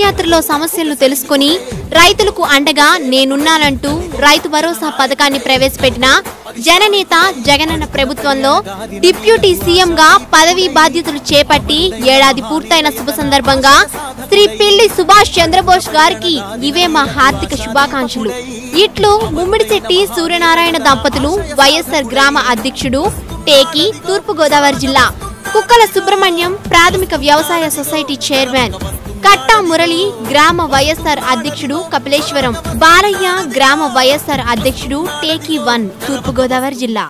పాదయాత్రలో సమస్యలను తెలుసుకొని రైతులకు అండగా నేనున్నానంటూ రైతు భరోసా పథకాన్ని ప్రవేశపెట్టిన జననేత జగనన్న ప్రభుత్వంలో డిప్యూటీ సీఎంగా పదవీ బాధ్యతలు చేపట్టి ఏడాది పూర్తయిన శుభ సందర్భంగా శ్రీ పిల్లి సుభాష్ చంద్రబోస్ గారికి ఇవే మా హార్దిక శుభాకాంక్షలు. ఇట్లు ముమ్మిడిశెట్టి సూర్యనారాయణ దంపతులు వైఎస్ఆర్ గ్రామ అధ్యక్షుడు టేకి తూర్పుగోదావరి జిల్లా కుక్కల సుబ్రహ్మణ్యం ప్రాథమిక వ్యవసాయ సొసైటీ చైర్మన్ కట్టా మురళి గ్రామ వైఎస్ఆర్ అధ్యక్షుడు కపిలేశ్వరం బాలయ్య గ్రామ వైఎస్ఆర్ అధ్యక్షుడు టేకీ వన్ తూర్పుగోదావరి జిల్లా.